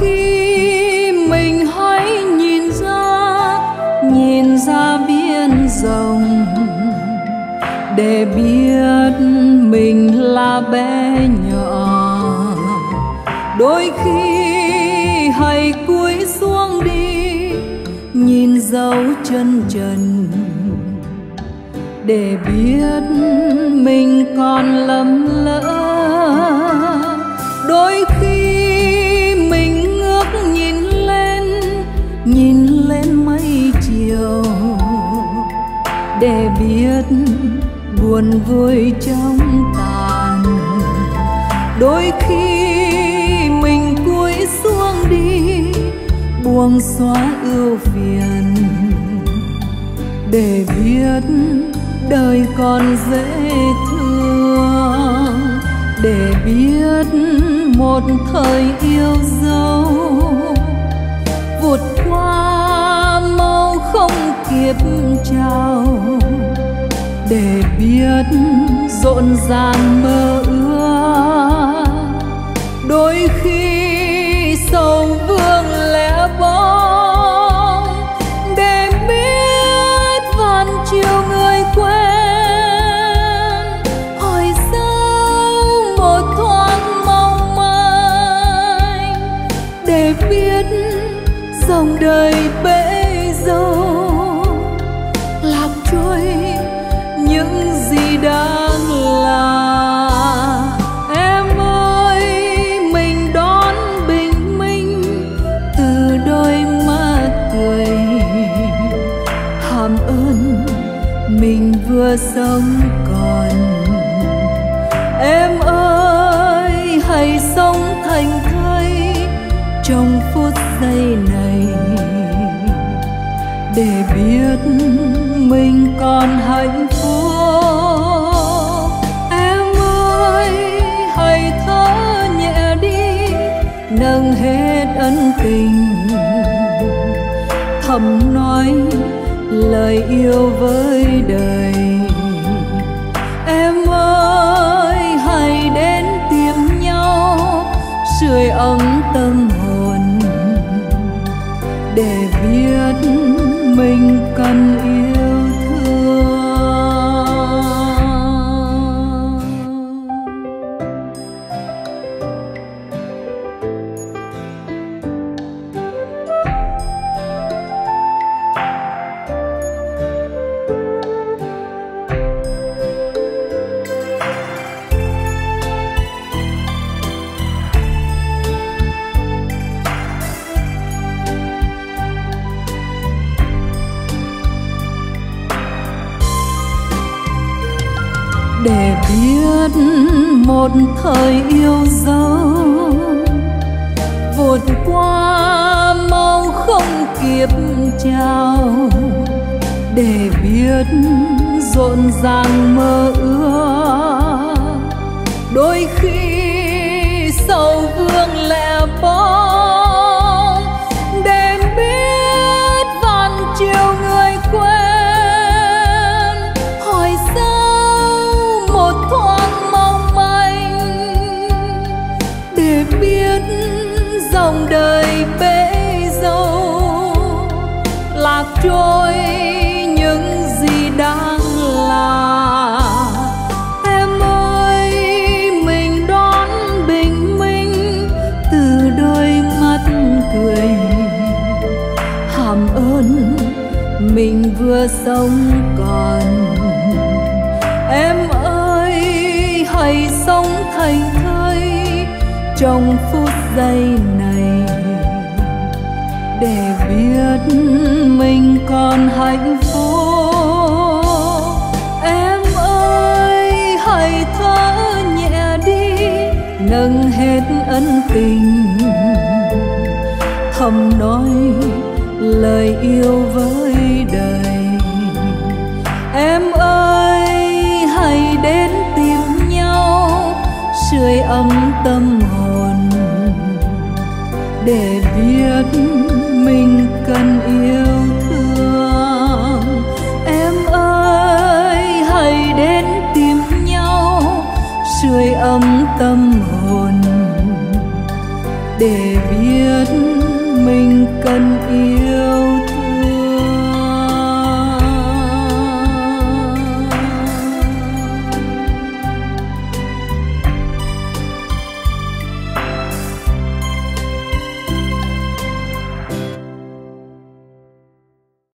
khi mình hãy nhìn ra nhìn ra biển rồng để biết mình là bé nhỏ. Đôi khi hãy cúi xuống đi, nhìn dấu chân trần. Để biết mình còn lầm lỡ để biết buồn vui trong tàn. Đôi khi mình cúi xuống đi, buông xóa ưu phiền. Để biết đời còn dễ thương. Để biết một thời yêu dấu vượt qua không kịp chào. Để biết rộn ràng mơ ước, đôi khi sầu vương lẻ bóng để biết vạn chiều người quen hỏi sao một thoáng mong manh. Để biết dòng đời bên ơn, mình vừa sống còn. Em ơi, hãy sống thành thơi trong phút giây này. Để biết mình còn hạnh phúc. Em ơi, hãy thở nhẹ đi, nâng hết ân tình. Thầm nói lời yêu với đời để biết một thời yêu dấu. Vượt qua mau không kịp chào. Để biết rộn ràng mơ ước. Đôi khi sầu vương lẻ bóng cảm ơn. Mình vừa sống còn. Em ơi, hãy sống thành thơi trong phút giây này. Để biết mình còn hạnh phúc. Em ơi, hãy thở nhẹ đi, nâng hết ân tình. Thầm nói lời yêu với đời. Em ơi, hãy đến tìm nhau, sưởi ấm tâm hồn. Để biết mình cần yêu thương. Em ơi, hãy đến tìm nhau, sưởi ấm tâm hồn. Để để biết mình cần yêu